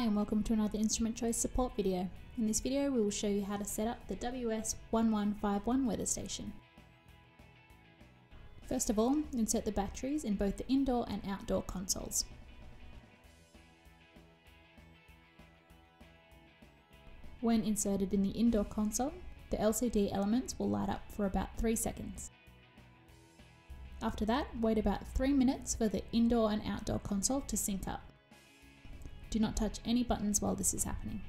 Hi and welcome to another Instrument Choice support video. In this video we will show you how to set up the WS1151 weather station. First of all, insert the batteries in both the indoor and outdoor consoles. When inserted in the indoor console, the LCD elements will light up for about 3 seconds. After that, wait about 3 minutes for the indoor and outdoor console to sync up. Do not touch any buttons while this is happening.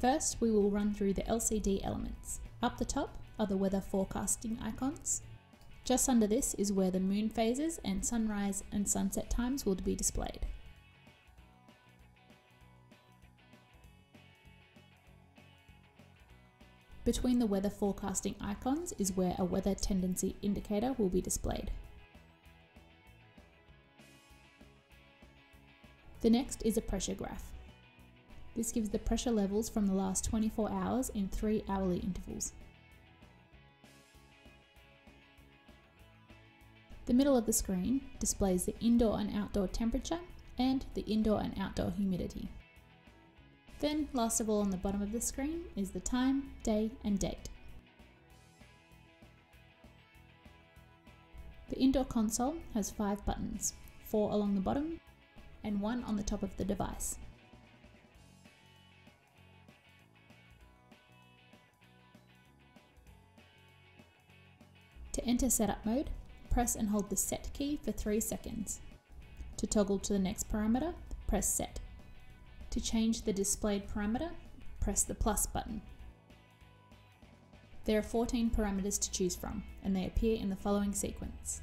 First, we will run through the LCD elements. Up the top are the weather forecasting icons. Just under this is where the moon phases and sunrise and sunset times will be displayed. Between the weather forecasting icons is where a weather tendency indicator will be displayed. The next is a pressure graph. This gives the pressure levels from the last 24 hours in three hourly intervals. The middle of the screen displays the indoor and outdoor temperature and the indoor and outdoor humidity. Then, last of all on the bottom of the screen is the time, day and date. The indoor console has five buttons, four along the bottom and one on the top of the device. To enter setup mode, press and hold the set key for 3 seconds. To toggle to the next parameter, press set. To change the displayed parameter, press the plus button. There are 14 parameters to choose from, and they appear in the following sequence.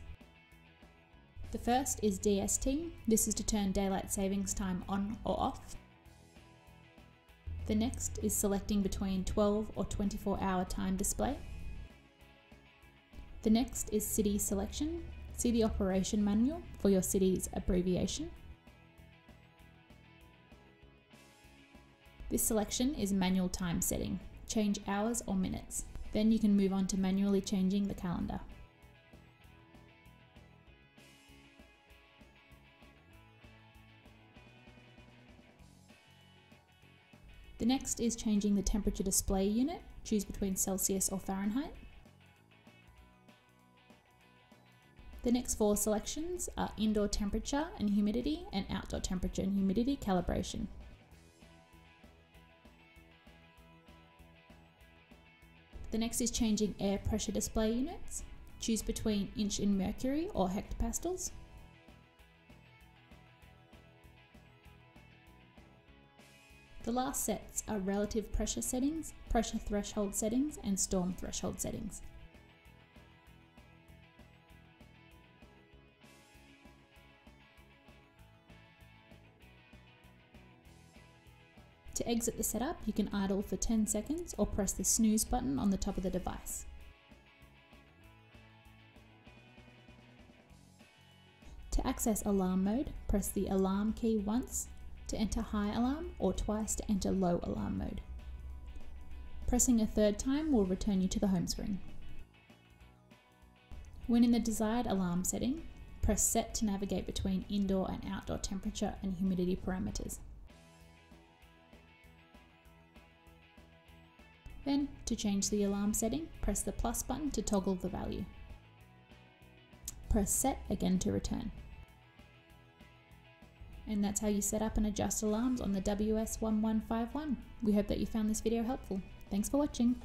The first is DST. This is to turn daylight savings time on or off. The next is selecting between 12 or 24 hour time display. The next is city selection. See the operation manual for your city's abbreviation. This selection is manual time setting. Change hours or minutes. Then you can move on to manually changing the calendar. The next is changing the temperature display unit. Choose between Celsius or Fahrenheit. The next four selections are indoor temperature and humidity and outdoor temperature and humidity calibration. The next is changing air pressure display units. Choose between inch in mercury or hectopascals. The last sets are relative pressure settings, pressure threshold settings, and storm threshold settings. To exit the setup, you can idle for 10 seconds or press the snooze button on the top of the device. To access alarm mode, press the alarm key once to enter high alarm or twice to enter low alarm mode. Pressing a third time will return you to the home screen. When in the desired alarm setting, press set to navigate between indoor and outdoor temperature and humidity parameters. Then, to change the alarm setting, press the plus button to toggle the value. Press set again to return. And that's how you set up and adjust alarms on the WS1151. We hope that you found this video helpful. Thanks for watching.